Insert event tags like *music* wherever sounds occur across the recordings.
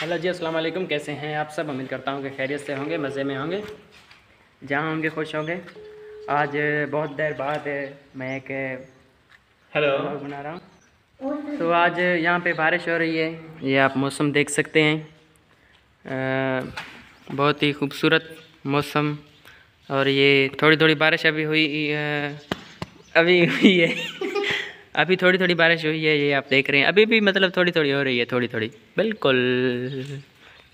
Hello जी अस्सलाम वालेकुम। कैसे हैं आप सब? उम्मीद करता हूँ कि खैरियत से होंगे मज़े में होंगे। जहाँ होंगे खुश होंगे। आज बहुत देर बाद मैं एक हेलो। बना रहा हूँ। तो आज यहाँ पे बारिश हो रही है ये आप मौसम देख सकते हैं। अ, बहुत ही खूबसूरत मौसम और ये थोड़ी थोड़ी बारिश अभी हुई अ, अभी हुई है। अभी थोड़ी थोड़ी बारिश हुई है, ये आप देख रहे हैं। अभी भी मतलब थोड़ी थोड़ी हो रही है थोड़ी थोड़ी बिल्कुल।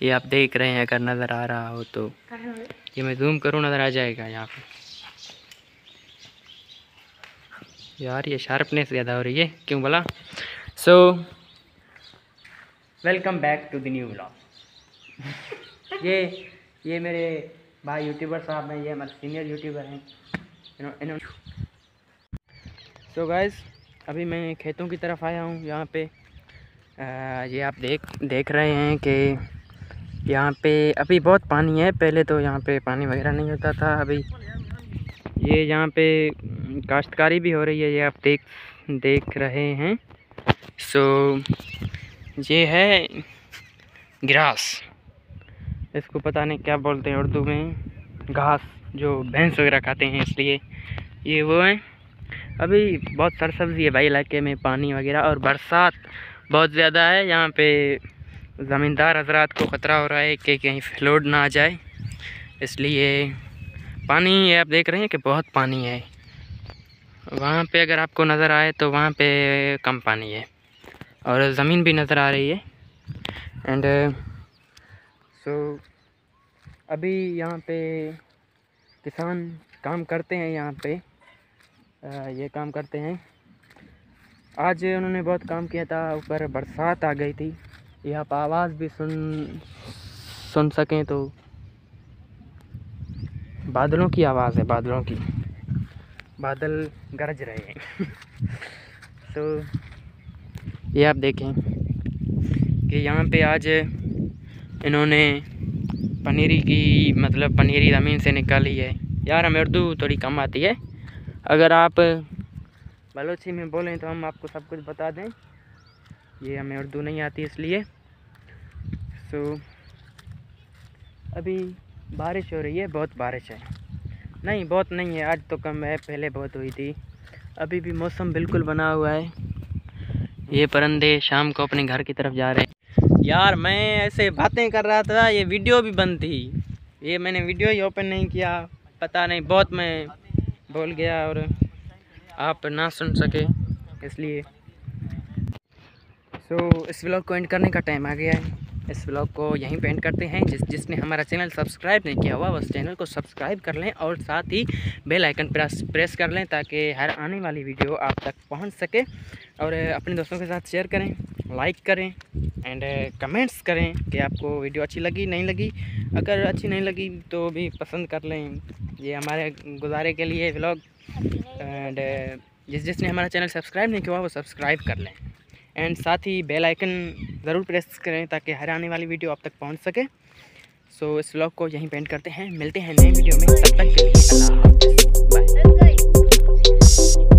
ये आप देख रहे हैं, अगर नज़र आ रहा हो तो। ये मैं जूम करूँ, नज़र आ जाएगा यहाँ पे। यार, ये शार्पनेस ज़्यादा हो रही है। क्यों बोला? So welcome back to the new blog ये ये मेरे भाई यूट्यूबर साहब हैं, ये हमारे सीनियर यूट्यूबर हैं। सो गाइस अभी मैं खेतों की तरफ़ आया हूँ यहाँ पे अ, ये आप देख देख रहे हैं कि यहाँ पे अभी बहुत पानी है पहले तो यहाँ पे पानी वगैरह नहीं होता था अभी ये यहाँ पे काश्तकारी भी हो रही है ये आप देख देख रहे हैं। सो ये है ग्रास। इसको पता नहीं क्या बोलते हैं उर्दू में घास जो भैंस वगैरह खाते हैं इसलिए ये वो है। अभी बहुत सरसब्जी है भाई इलाके में पानी वगैरह और बरसात बहुत ज़्यादा है। यहाँ पे ज़मींदार हजरात को ख़तरा हो रहा है कि कहीं फ्लोड ना आ जाए। इसलिए पानी ये आप देख रहे हैं कि बहुत पानी है। वहाँ पे अगर आपको नज़र आए तो वहाँ पे कम पानी है और ज़मीन भी नज़र आ रही है। एंड सो so, अभी यहाँ पे किसान काम करते हैं यहाँ पे। ये काम करते हैं। आज उन्होंने बहुत काम किया था, ऊपर बरसात आ गई थी। ये आप आवाज़ भी सुन सुन सकें तो बादलों की आवाज़ है, बादलों की। बादल गरज रहे हैं। *laughs* तो ये आप देखें कि यहाँ पे आज इन्होंने पनीरी की मतलब पनीरी ज़मीन से निकाली है। यार हमें उर्दू थोड़ी कम आती है। अगर आप, बलोची में बोलें तो हम आपको सब कुछ बता दें। ये हमें उर्दू नहीं आती इसलिए। सो अभी बारिश हो रही है, बहुत बारिश है। नहीं, बहुत नहीं है, आज तो कम है, पहले बहुत हुई थी। अभी भी मौसम बिल्कुल बना हुआ है। ये परंदे शाम को अपने घर की तरफ़ जा रहे हैं। यार, मैं ऐसे बातें कर रहा था, ये वीडियो भी बंद थी। ये मैंने वीडियो ही ओपन नहीं किया, पता नहीं, बहुत मैं बोल गया और आप ना सुन सके, इसलिए। सो इस ब्लॉग को एंड करने का टाइम आ गया है। इस ब्लॉग को यहीं पे एंड करते हैं। जिस, जिसने हमारा चैनल सब्सक्राइब नहीं किया हुआ, उस चैनल को सब्सक्राइब कर लें और साथ ही बेल आइकन प्रेस प्रेस कर लें ताकि हर आने वाली वीडियो आप तक पहुँच सके। और अपने दोस्तों के साथ शेयर करें। लाइक करें एंड कमेंट्स करें कि आपको वीडियो अच्छी लगी नहीं लगी। अगर अच्छी नहीं लगी तो भी पसंद कर लें। ये हमारे गुजारे के लिए व्लॉग एंड जिस जिसने हमारा चैनल सब्सक्राइब नहीं किया वो सब्सक्राइब कर लें। एंड साथ ही बेल आइकन ज़रूर प्रेस करें ताकि हर आने वाली वीडियो आप तक पहुँच सके। सो so, इस व्लॉग को यहीं पेंट करते हैं। मिलते हैं नए वीडियो में। तब तक के लिए अल्लाह बाय